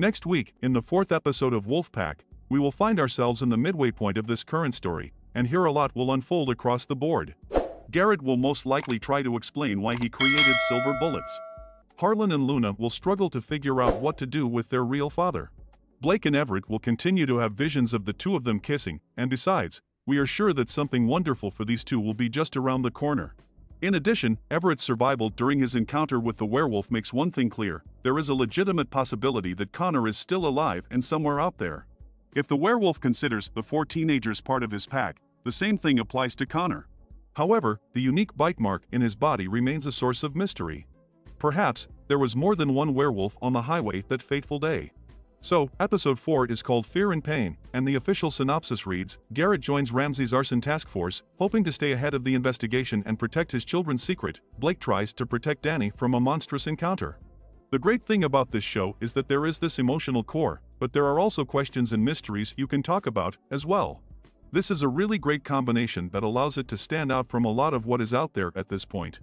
Next week, in the fourth episode of Wolfpack, we will find ourselves in the midway point of this current story, and here a lot will unfold across the board. Garrett will most likely try to explain why he created silver bullets. Harlan and Luna will struggle to figure out what to do with their real father. Blake and Everett will continue to have visions of the two of them kissing, and besides, we are sure that something wonderful for these two will be just around the corner. In addition, Everett's survival during his encounter with the werewolf makes one thing clear, there is a legitimate possibility that Connor is still alive and somewhere out there. If the werewolf considers the four teenagers part of his pack, the same thing applies to Connor. However, the unique bite mark in his body remains a source of mystery. Perhaps, there was more than one werewolf on the highway that fateful day. So, episode 4 is called Fear and Pain, and the official synopsis reads, Garrett joins Ramsey's arson task force, hoping to stay ahead of the investigation and protect his children's secret. Blake tries to protect Danny from a monstrous encounter. The great thing about this show is that there is this emotional core, but there are also questions and mysteries you can talk about, as well. This is a really great combination that allows it to stand out from a lot of what is out there at this point.